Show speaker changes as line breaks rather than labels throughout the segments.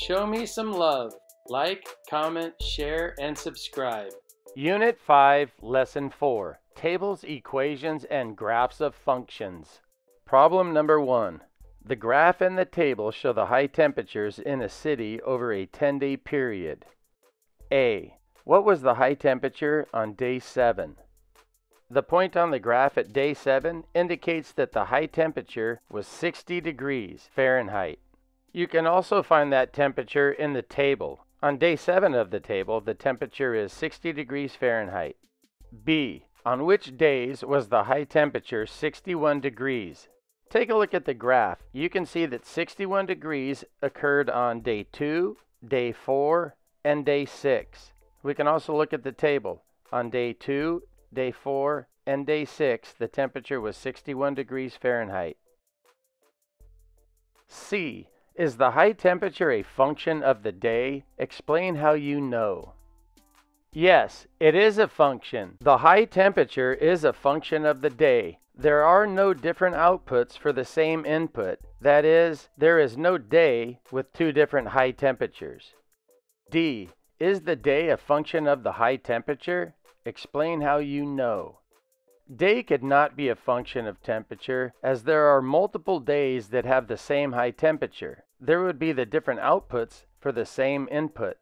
Show me some love. Like, comment, share, and subscribe.
Unit 5, Lesson 4 Tables, Equations, and Graphs of Functions. Problem number 1. The graph and the table show the high temperatures in a city over a 10 day period. A. What was the high temperature on day 7? The point on the graph at day 7 indicates that the high temperature was 60 degrees Fahrenheit. You can also find that temperature in the table. On day 7 of the table, the temperature is 60 degrees Fahrenheit. B. On which days was the high temperature 61 degrees? Take a look at the graph. You can see that 61 degrees occurred on day 2, day 4, and day 6. We can also look at the table. On day 2, day 4, and day 6, the temperature was 61 degrees Fahrenheit. C. Is the high temperature a function of the day? Explain how you know. Yes, it is a function. The high temperature is a function of the day. There are no different outputs for the same input. That is, there is no day with two different high temperatures. D. Is the day a function of the high temperature? Explain how you know. Day could not be a function of temperature, as there are multiple days that have the same high temperature. There would be the different outputs for the same input.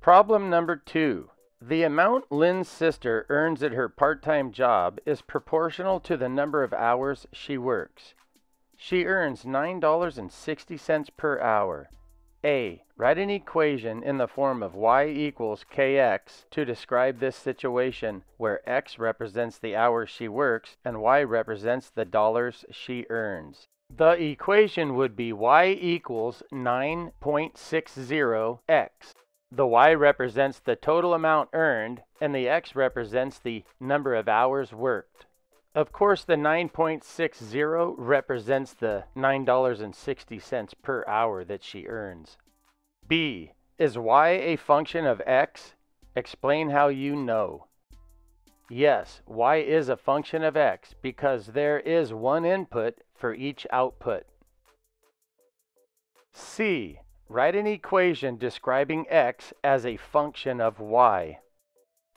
Problem number two. The amount Lynn's sister earns at her part-time job is proportional to the number of hours she works. She earns $9.60 per hour. A. Write an equation in the form of y equals kx to describe this situation where x represents the hours she works and y represents the dollars she earns. The equation would be y equals 9.60x. The y represents the total amount earned and the x represents the number of hours worked. Of course, the 9.60 represents the $9.60 per hour that she earns. B. Is y a function of x? Explain how you know. Yes, y is a function of x because there is one input for each output. C. Write an equation describing x as a function of y.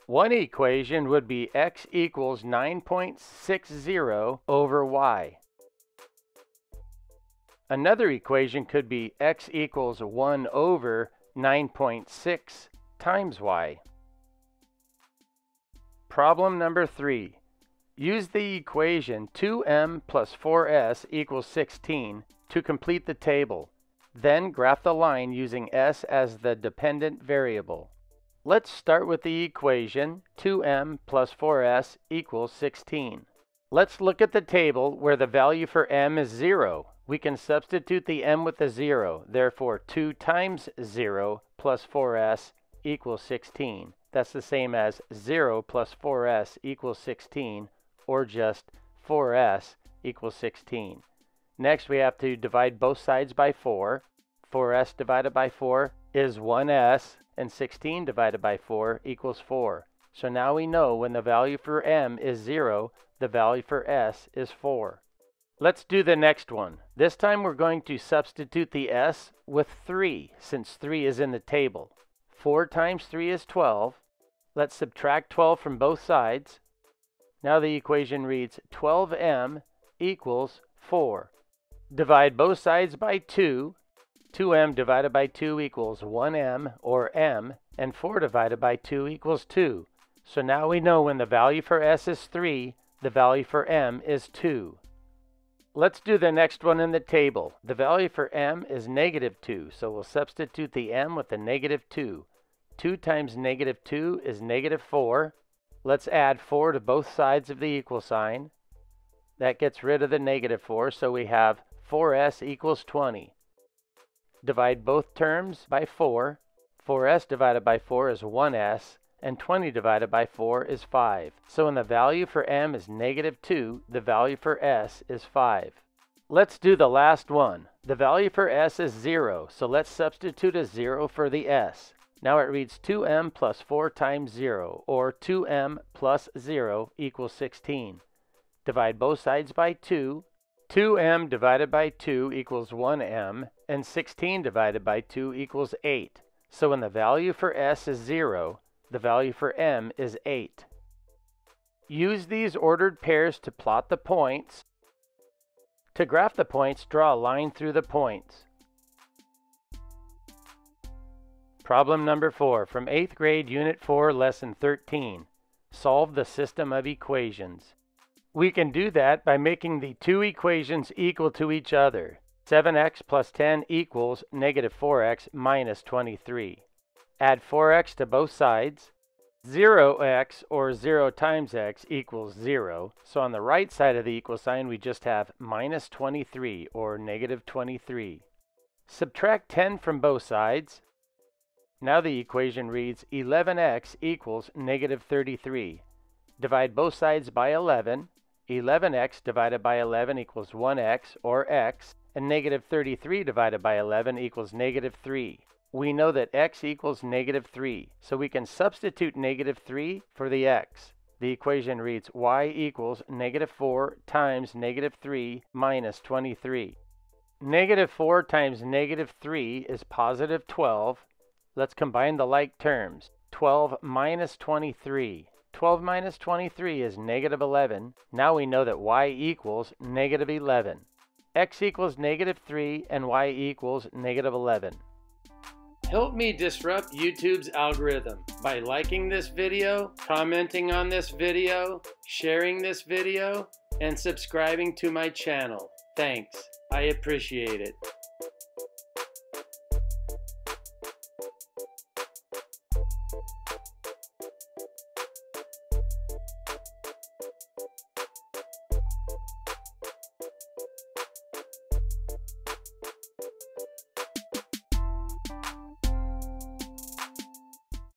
One equation would be x equals 9.60 over y. Another equation could be x equals 1 over 9.6 times y. Problem number 3. Use the equation 2m plus 4s equals 16 to complete the table. Then graph the line using s as the dependent variable. Let's start with the equation 2m plus 4s equals 16. Let's look at the table where the value for m is 0. We can substitute the m with a 0. Therefore, 2 times 0 plus 4s equals 16. That's the same as 0 plus 4s equals 16, or just 4s equals 16. Next, we have to divide both sides by 4. 4s divided by 4 is 1s, and 16 divided by 4 equals 4. So now we know when the value for m is 0, the value for s is 4. Let's do the next one. This time we're going to substitute the s with 3, since 3 is in the table. 4 times 3 is 12. Let's subtract 12 from both sides. Now the equation reads 12m equals 4. Divide both sides by 2 2m divided by 2 equals 1m, or m, and 4 divided by 2 equals 2. So now we know when the value for s is 3, the value for m is 2. Let's do the next one in the table. The value for m is negative 2, so we'll substitute the m with the negative 2. 2 times negative 2 is negative 4. Let's add 4 to both sides of the equal sign. That gets rid of the negative 4, so we have 4s equals 20. Divide both terms by 4. 4s divided by 4 is 1s, and 20 divided by 4 is 5. So when the value for m is negative 2, the value for s is 5. Let's do the last one. The value for s is 0, so let's substitute a 0 for the s. Now it reads 2m plus 4 times 0, or 2m plus 0 equals 16. Divide both sides by 2. 2m divided by 2 equals 1m, and 16 divided by 2 equals 8. So when the value for s is 0, the value for m is 8. Use these ordered pairs to plot the points. To graph the points, draw a line through the points. Problem number 4 from 8th grade, Unit 4, Lesson 13. Solve the system of equations. We can do that by making the two equations equal to each other. 7x plus 10 equals negative 4x minus 23. Add 4x to both sides. 0x or 0 times x equals 0. So on the right side of the equal sign we just have minus 23 or negative 23. Subtract 10 from both sides. Now the equation reads 11x equals negative 33. Divide both sides by 11. 11x divided by 11 equals 1x or x. And negative 33 divided by 11 equals negative 3 we know that x equals negative 3, so we can substitute negative 3 for the x. The equation reads y equals negative 4 times negative 3 minus 23. Negative 4 times negative 3 is positive 12. Let's combine the like terms. 12 minus 23. 12 minus 23 is negative 11. Now we know that y equals negative 11. x equals negative 3 and y equals negative 11.
Help me disrupt YouTube's algorithm by liking this video, commenting on this video, sharing this video, and subscribing to my channel. Thanks. I appreciate it.